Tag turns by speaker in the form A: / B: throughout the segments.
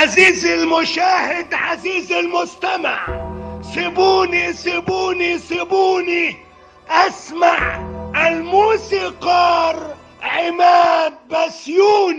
A: عزيزي المشاهد عزيزي المستمع سيبوني سيبوني سيبوني أسمع الموسيقار عماد
B: بسيوني.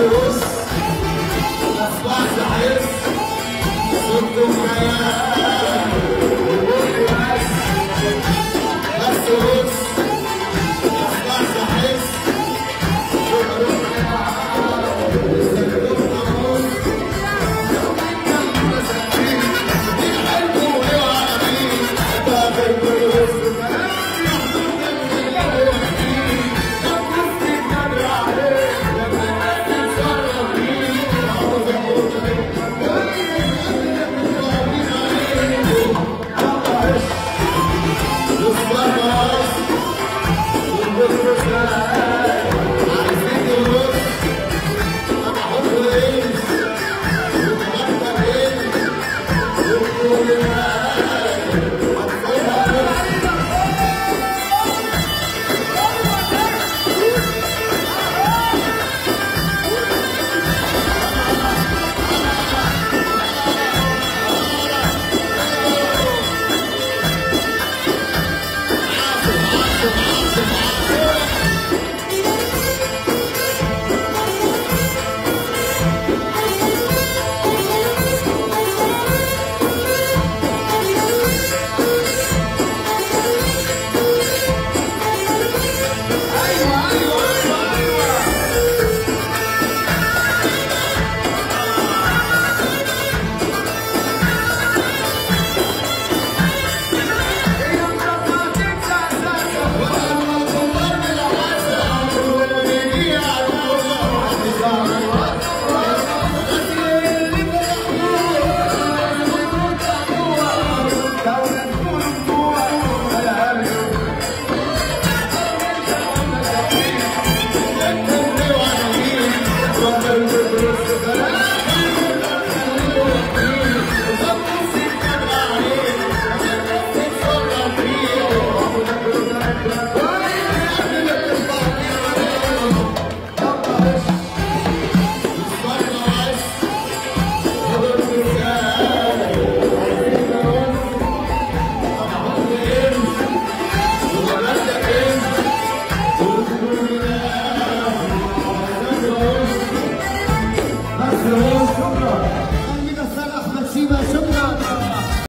B: Jesus.